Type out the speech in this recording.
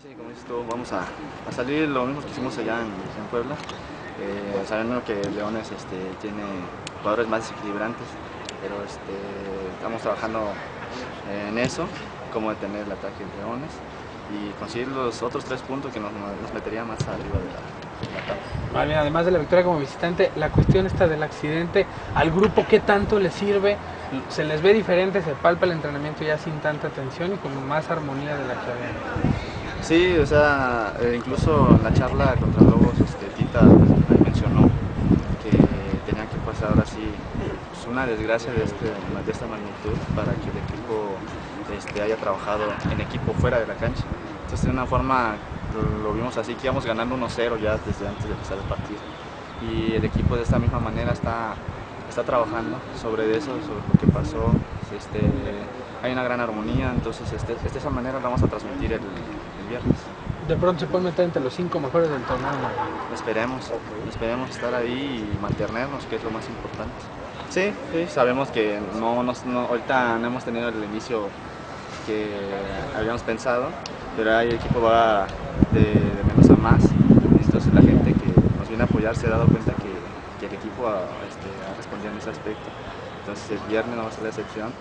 Perfecto, vamos a, salir lo mismo que hicimos allá en, Puebla, eh, sabiendo que Leones este, tiene jugadores más desequilibrantes, pero este, estamos trabajando en eso, cómo detener el ataque de Leones y conseguir los otros tres puntos que nos, nos metería más arriba de la, de la tabla. Además de la victoria como visitante, la cuestión esta del accidente, al grupo qué tanto le sirve, se les ve diferente, se palpa el entrenamiento ya sin tanta tensión y con más armonía de la que había. Sí, o sea, eh, incluso en la charla contra Lobos, este, Tita mencionó que tenía que pasar ahora sí pues, una desgracia de, este, de esta magnitud para que el equipo este, haya trabajado en equipo fuera de la cancha. Entonces, de una forma lo, vimos así, que íbamos ganando 1-0 ya desde antes de empezar el partido. Y el equipo de esta misma manera está, está trabajando sobre eso, sobre lo que pasó. Este, hay una gran armonía, entonces este, de esa manera la vamos a transmitir el viernes. De pronto se puede meter entre los cinco mejores del torneo. ¿no? Esperemos, esperemos estar ahí y mantenernos, que es lo más importante. Sí, sí, sabemos que no, nos- no- ahorita no hemos tenido el inicio que habíamos pensado, pero ahí el equipo va de, de menos a más. Entonces la gente que nos viene a apoyar se ha dado cuenta que, que el equipo ha, este, ha respondido en ese aspecto. Entonces el viernes no va a ser la excepción